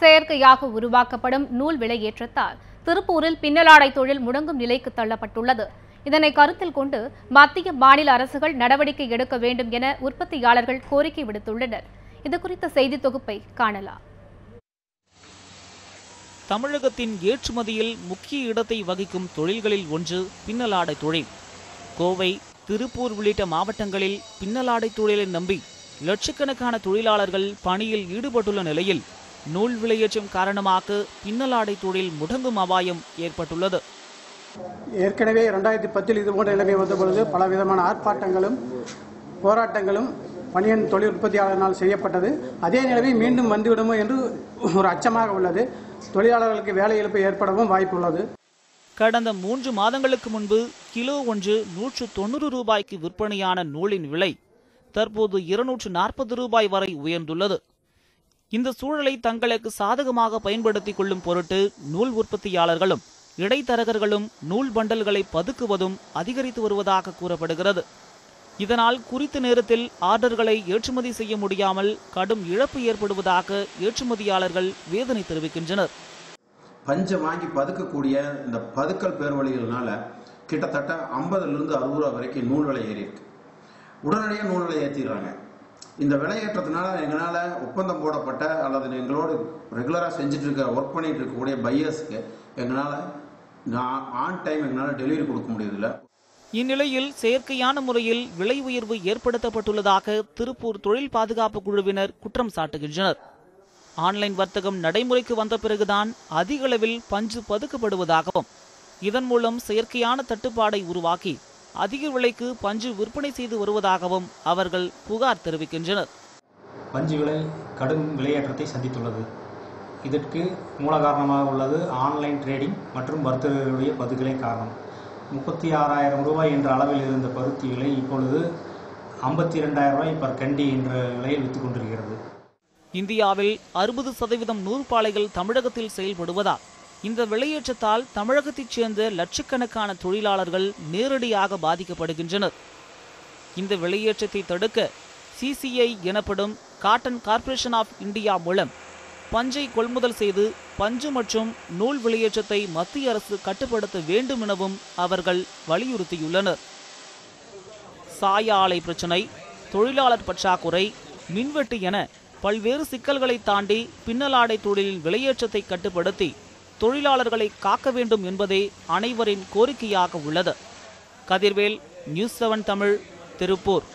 செயற்கையாக உருவாக்கப்படும் நூல் விலையேற்றத்தால் திருப்பூரில் பின்னலாடை தொழில் முடங்கும் நிலைக்கு தள்ளப்பட்டுள்ளது. இதனை கருத்தில் கொண்டு மத்திய மாநில அரசுகள் நடவடிக்கை எடுக்க வேண்டும் என உற்பத்தியாளர்கள் கோரிக்கை விடுத்துள்ளனர். இது குறித்த செய்தி தொகுப்பை காணலாம். தமிழகத்தின் ஏற்றுமதியில் முக்கிய இடத்தை வகிக்கும் தொழில்களில் ஒன்று பின்னலாடை தொழில். கோவை திருப்பூர் உள்ளிட்ட மாவட்டங்களில் பின்னலாடை தொழிலை நம்பி லட்சக்கணக்கான தொழிலாளர்கள் பணியில் ஈடுபட்டுள்ள நிலையில் நூல் விலையேற்றம் காரணமாக பின்னலாடை தொழில் முடங்கும் அபாயம் ஏற்பட்டுள்ளது. ஏற்கனவே ரெண்டாயிரத்தி பத்தில் இது போன்ற நிலைமை வந்த பொழுது பல விதமான ஆர்ப்பாட்டங்களும் போராட்டங்களும் பணியன் தொழில் உற்பத்தியாளர்களால் செய்யப்பட்டது. அதே நிலைமை மீண்டும் வந்துவிடுமோ என்று ஒரு அச்சமாக உள்ளது. தொழிலாளர்களுக்கு வேலை இழப்பு ஏற்படவும் வாய்ப்புள்ளது. கடந்த மூன்று மாதங்களுக்கு முன்பு கிலோ ஒன்று நூற்று தொண்ணூறு ரூபாய்க்கு விற்பனையான நூலின் விலை தற்போது இருநூற்று நாற்பது ரூபாய் வரை உயர்ந்துள்ளது. இந்த சூழலை தங்களுக்கு சாதகமாக பயன்படுத்திக் கொள்ளும் பொருட்டு நூல் உற்பத்தியாளர்களும் இடைத்தரகர்களும் நூல் பண்டல்களை பதுக்குவதும் அதிகரித்து வருவதாக கூறப்படுகிறது. இதனால் குறித்த நேரத்தில் ஆர்டர்களை ஏற்றுமதி செய்ய முடியாமல் கடும் இழப்பு ஏற்படுவதாக ஏற்றுமதியாளர்கள் வேதனை தெரிவிக்கின்றனர். பஞ்சை வாங்கி பதுக்கக்கூடிய இந்த பதுக்கல் பேர்வழிகள்னால கிட்டத்தட்ட ஐம்பதுலேருந்து அறுபது ரூபா வரைக்கும் நூல் விலை ஏறி இருக்கு உடனடியாக நூல் விலை ஏற்றிடுறாங்க இந்த விலையேற்றத்தினால எங்களால் ஒப்பந்தம் போடப்பட்ட அல்லது எங்களோடு ரெகுலராக செஞ்சுட்டு இருக்க ஒர்க் பண்ணிட்டு இருக்கக்கூடிய பையர்ஸ்க்கு எங்களால் ஆன் டைம் எங்களால் டெலிவரி கொடுக்க முடியறதில்ல. இந்நிலையில் செயற்கையான முறையில் விலை உயர்வு ஏற்படுத்தப்பட்டுள்ளதாக திருப்பூர் தொழில் பாதுகாப்பு குழுவினர் குற்றம் சாட்டுகின்றனர். ஆன்லைன் வர்த்தகம் நடைமுறைக்கு வந்த பிறகுதான் அதிக அளவில் பஞ்சு பதுக்கப்படுவதாகவும் இதன் மூலம் செயற்கையான தட்டுப்பாடை உருவாக்கி அதிக விலைக்கு பஞ்சு விற்பனை செய்து வருவதாகவும் அவர்கள் புகார் தெரிவிக்கின்றனர். பஞ்சு விலை கடும் விலையேற்றத்தை சந்தித்துள்ளது. இதற்கு மூல காரணமாக உள்ளது ஆன்லைன் ட்ரேடிங் மற்றும் வர்த்தகர்களுடைய பதுக்கலே காரணம். முப்பத்தி ஆறாயிரம் ரூபாய் என்ற அளவில் இருந்த பருத்தி விலை இப்பொழுது ஐம்பத்தி இரண்டாயிரம் ரூபாய் பர் கண்டி என்ற விலையில் விற்றுக் கொண்டிருக்கிறது. இந்தியாவில் அறுபது சதவீதம் நூற்பாலைகள் தமிழகத்தில் செயல்படுவதால் இந்த விலையேற்றத்தால் தமிழகத்தைச் சேர்ந்த லட்சக்கணக்கான தொழிலாளர்கள் நேரடியாக பாதிக்கப்படுகின்றனர். இந்த விலையேற்றத்தை தடுக்க சிசிஐ எனப்படும் காட்டன் கார்ப்பரேஷன் ஆஃப் இந்தியா மூலம் பஞ்சை கொள்முதல் செய்து பஞ்சு மற்றும் நூல் விலையேற்றத்தை மத்திய அரசு கட்டுப்படுத்த வேண்டும் எனவும் அவர்கள் வலியுறுத்தியுள்ளனர். சாய ஆலை பிரச்சினை தொழிலாளர் பற்றாக்குறை மின்வெட்டு என பல்வேறு சிக்கல்களை தாண்டி பின்னலாடை தொழிலின் விலையேற்றத்தை கட்டுப்படுத்தி தொழிலாளர்களை காக்க வேண்டும் என்பதே அனைவரின் கோரிக்கையாக உள்ளது Kathirvel news seven Tamil Tiruppur